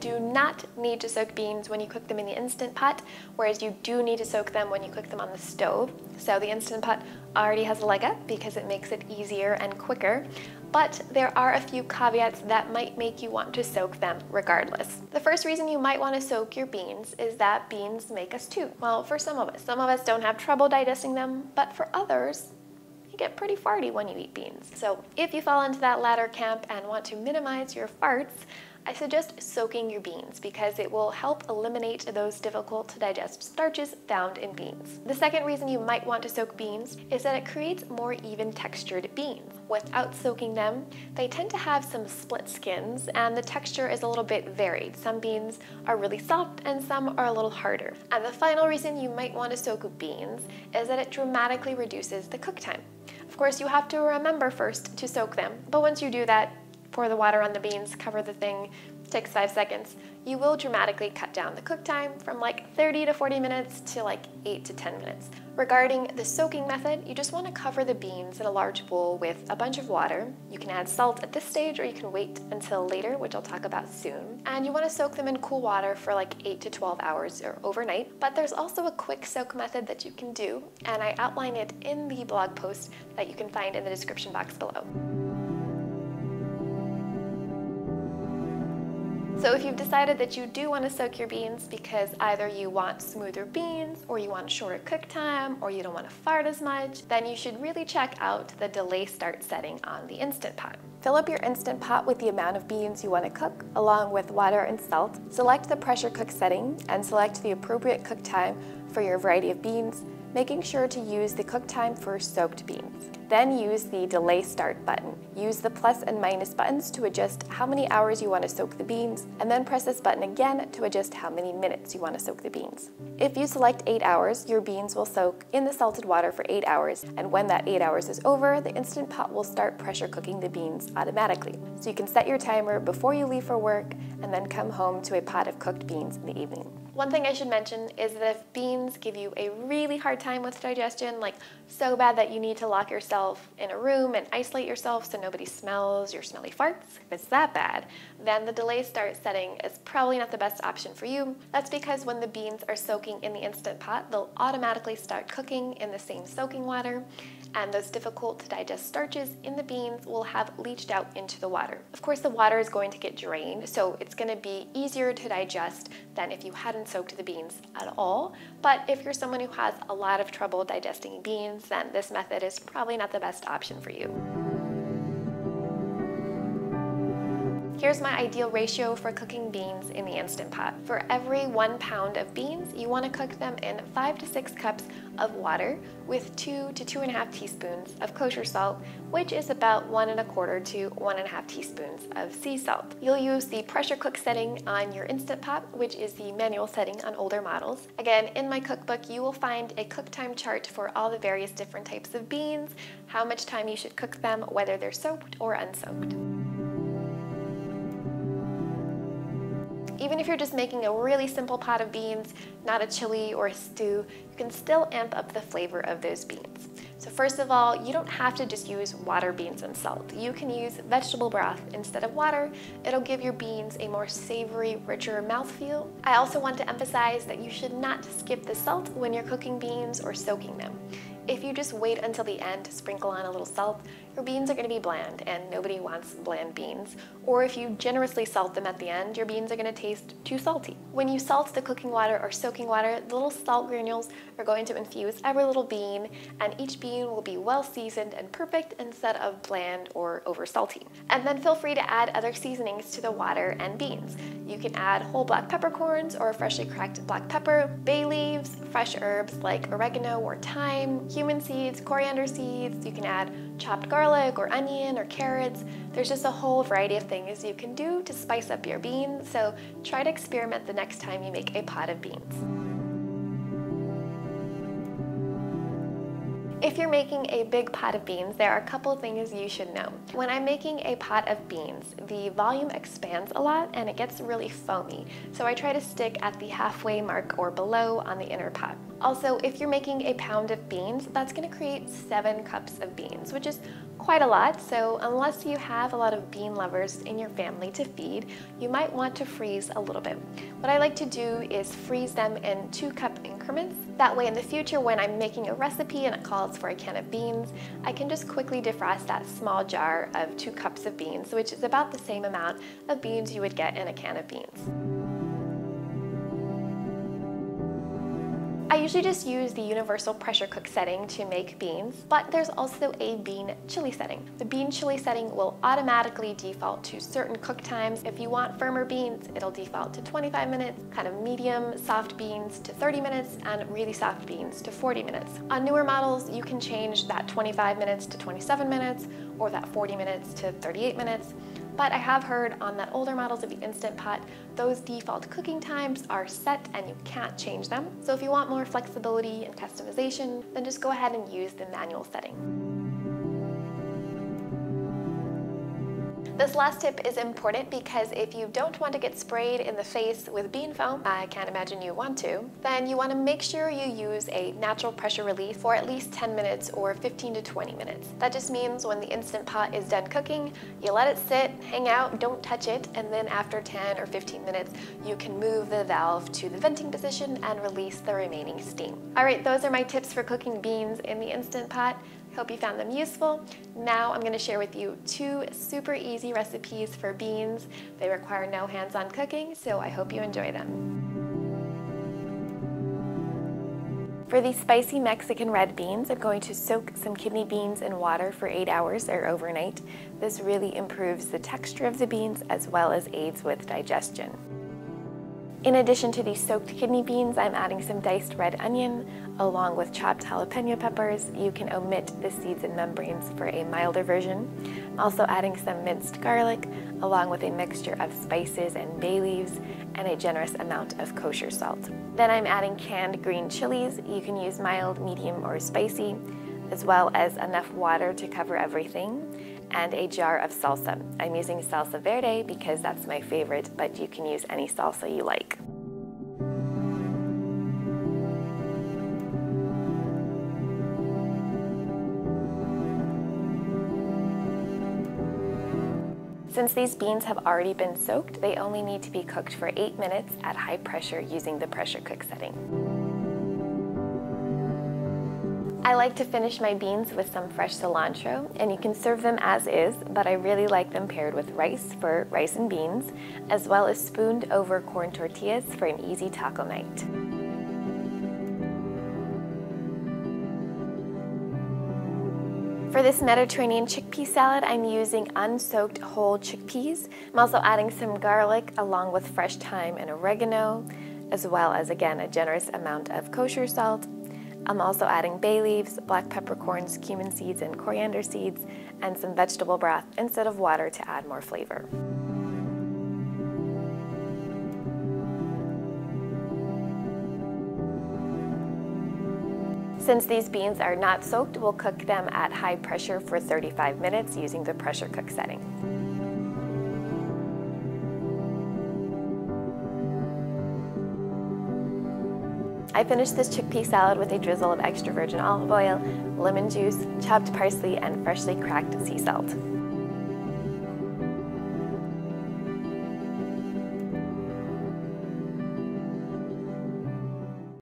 do not need to soak beans when you cook them in the Instant Pot, whereas you do need to soak them when you cook them on the stove. So the Instant Pot already has a leg up because it makes it easier and quicker but there are a few caveats that might make you want to soak them regardless. The first reason you might want to soak your beans is that beans make us too. Well, for some of us. Some of us don't have trouble digesting them, but for others, you get pretty farty when you eat beans. So if you fall into that latter camp and want to minimize your farts, I suggest soaking your beans because it will help eliminate those difficult to digest starches found in beans. The second reason you might want to soak beans is that it creates more even textured beans. Without soaking them, they tend to have some split skins and the texture is a little bit varied. Some beans are really soft and some are a little harder. And the final reason you might want to soak beans is that it dramatically reduces the cook time. Of course, you have to remember first to soak them, but once you do that, pour the water on the beans, cover the thing, takes five seconds, you will dramatically cut down the cook time from like 30 to 40 minutes to like 8 to 10 minutes. Regarding the soaking method, you just want to cover the beans in a large bowl with a bunch of water. You can add salt at this stage or you can wait until later, which I'll talk about soon. And you want to soak them in cool water for like 8 to 12 hours or overnight. But there's also a quick soak method that you can do, and I outline it in the blog post that you can find in the description box below. So if you've decided that you do want to soak your beans because either you want smoother beans or you want a shorter cook time or you don't want to fart as much, then you should really check out the delay start setting on the Instant Pot. Fill up your Instant Pot with the amount of beans you want to cook along with water and salt. Select the pressure cook setting and select the appropriate cook time for your variety of beans, making sure to use the cook time for soaked beans. Then use the delay start button. Use the plus and minus buttons to adjust how many hours you want to soak the beans, and then press this button again to adjust how many minutes you want to soak the beans. If you select 8 hours, your beans will soak in the salted water for 8 hours, and when that 8 hours is over, the Instant Pot will start pressure cooking the beans automatically. So you can set your timer before you leave for work, and then come home to a pot of cooked beans in the evening. One thing I should mention is that if beans give you a really hard time with digestion, like so bad that you need to lock yourself in a room and isolate yourself so nobody smells your smelly farts, if it's that bad, then the delay start setting is probably not the best option for you. That's because when the beans are soaking in the Instant Pot, they'll automatically start cooking in the same soaking water, and those difficult to digest starches in the beans will have leached out into the water. Of course, the water is going to get drained, so it's going to be easier to digest than if you hadn't soaked the beans at all. But if you're someone who has a lot of trouble digesting beans, then this method is probably not the best option for you. Here's my ideal ratio for cooking beans in the Instant Pot. For every one pound of beans, you want to cook them in five to six cups of water with two to two and a half teaspoons of kosher salt, which is about one and a quarter to one and a half teaspoons of sea salt. You'll use the pressure cook setting on your Instant Pot, which is the manual setting on older models. Again, in my cookbook, you will find a cook time chart for all the various different types of beans, how much time you should cook them, whether they're soaked or unsoaked. Even if you're just making a really simple pot of beans, not a chili or a stew, you can still amp up the flavor of those beans. So first of all, you don't have to just use water, beans, and salt. You can use vegetable broth instead of water. It'll give your beans a more savory, richer mouthfeel. I also want to emphasize that you should not skip the salt when you're cooking beans or soaking them. If you just wait until the end to sprinkle on a little salt, your beans are going to be bland and nobody wants bland beans. Or if you generously salt them at the end, your beans are going to taste too salty. When you salt the cooking water or soaking water, the little salt granules are going to infuse every little bean and each bean will be well seasoned and perfect instead of bland or over salty. And then feel free to add other seasonings to the water and beans. You can add whole black peppercorns or freshly cracked black pepper, bay leaves, fresh herbs like oregano or thyme, cumin seeds, coriander seeds. You can add chopped garlic or onion or carrots. There's just a whole variety of things you can do to spice up your beans, so try to experiment the next time you make a pot of beans. If you're making a big pot of beans, there are a couple things you should know. When I'm making a pot of beans, the volume expands a lot and it gets really foamy, so I try to stick at the halfway mark or below on the inner pot. Also, if you're making a pound of beans, that's gonna create seven cups of beans, which is quite a lot, so unless you have a lot of bean lovers in your family to feed, you might want to freeze a little bit. What I like to do is freeze them in two cup increments. That way in the future when I'm making a recipe and it calls for a can of beans, I can just quickly defrost that small jar of two cups of beans, which is about the same amount of beans you would get in a can of beans. Usually just use the universal pressure cook setting to make beans, but there's also a bean chili setting. The bean chili setting will automatically default to certain cook times. If you want firmer beans, it'll default to 25 minutes, kind of medium soft beans to 30 minutes, and really soft beans to 40 minutes. On newer models, you can change that 25 minutes to 27 minutes, or that 40 minutes to 38 minutes. But I have heard on that older models of the Instant Pot, those default cooking times are set and you can't change them. So if you want more flexibility and customization, then just go ahead and use the manual setting. This last tip is important because if you don't want to get sprayed in the face with bean foam, I can't imagine you want to, then you want to make sure you use a natural pressure relief for at least 10 minutes or 15 to 20 minutes. That just means when the Instant Pot is done cooking, you let it sit, hang out, don't touch it, and then after 10 or 15 minutes, you can move the valve to the venting position and release the remaining steam. All right, those are my tips for cooking beans in the Instant Pot. Hope you found them useful. Now I'm going to share with you two super easy recipes for beans. They require no hands-on cooking, so I hope you enjoy them. For these spicy Mexican red beans, I'm going to soak some kidney beans in water for 8 hours or overnight. This really improves the texture of the beans as well as aids with digestion. In addition to these soaked kidney beans, I'm adding some diced red onion along with chopped jalapeno peppers. You can omit the seeds and membranes for a milder version. I'm also adding some minced garlic along with a mixture of spices and bay leaves and a generous amount of kosher salt. Then I'm adding canned green chilies. You can use mild, medium, or spicy, as well as enough water to cover everything and a jar of salsa. I'm using salsa verde because that's my favorite, but you can use any salsa you like. Since these beans have already been soaked, they only need to be cooked for 8 minutes at high pressure using the pressure cook setting. I like to finish my beans with some fresh cilantro, and you can serve them as is, but I really like them paired with rice for rice and beans, as well as spooned over corn tortillas for an easy taco night. For this Mediterranean chickpea salad, I'm using unsoaked whole chickpeas. I'm also adding some garlic along with fresh thyme and oregano, as well as, again, a generous amount of kosher salt I'm also adding bay leaves, black peppercorns, cumin seeds, and coriander seeds, and some vegetable broth instead of water to add more flavor. Since these beans are not soaked, we'll cook them at high pressure for 35 minutes using the pressure cook setting. I finished this chickpea salad with a drizzle of extra virgin olive oil, lemon juice, chopped parsley, and freshly cracked sea salt.